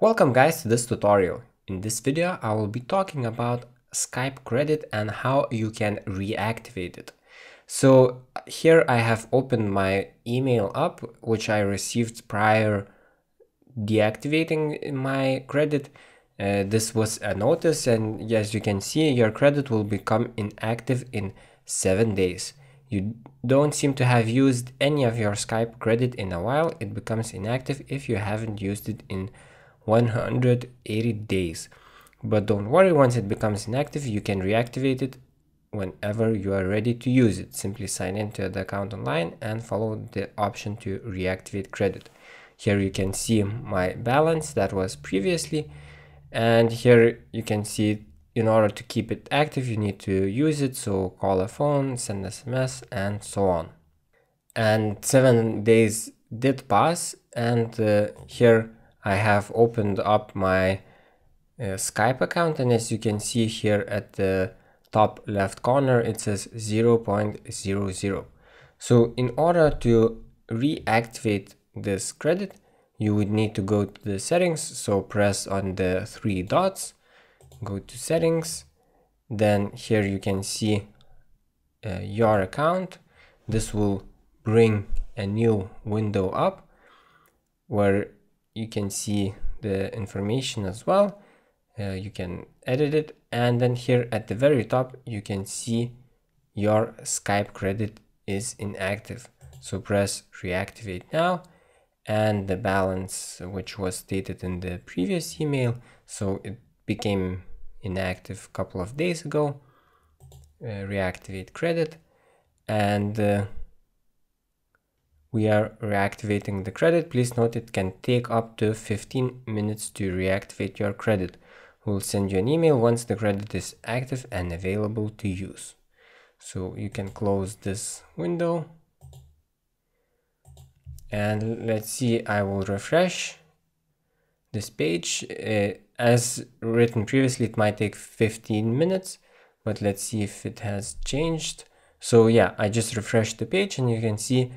Welcome guys to this tutorial. In this video I will be talking about Skype credit and how you can reactivate it. So here I have opened my email up which I received prior deactivating my credit. Uh, this was a notice and as you can see your credit will become inactive in 7 days. You don't seem to have used any of your Skype credit in a while. It becomes inactive if you haven't used it in 180 days. But don't worry, once it becomes inactive, you can reactivate it whenever you are ready to use it. Simply sign into the account online and follow the option to reactivate credit. Here you can see my balance that was previously and here you can see in order to keep it active you need to use it so call a phone send sms and so on and seven days did pass and uh, here I have opened up my uh, Skype account and as you can see here at the top left corner it says 0.00 so in order to reactivate this credit you would need to go to the settings. So press on the three dots go to settings. Then here you can see uh, your account. This will bring a new window up where you can see the information as well. Uh, you can edit it. And then here at the very top you can see your Skype credit is inactive. So press reactivate now. And the balance which was stated in the previous email so it became inactive a couple of days ago. Uh, reactivate credit. And uh, we are reactivating the credit. Please note it can take up to 15 minutes to reactivate your credit. We'll send you an email once the credit is active and available to use. So you can close this window. And let's see, I will refresh this page. Uh, as written previously, it might take 15 minutes, but let's see if it has changed. So yeah, I just refreshed the page and you can see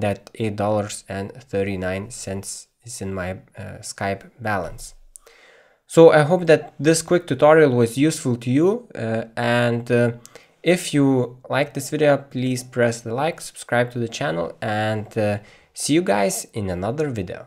that $8.39 is in my uh, Skype balance. So I hope that this quick tutorial was useful to you uh, and uh, if you like this video please press the like, subscribe to the channel and uh, see you guys in another video.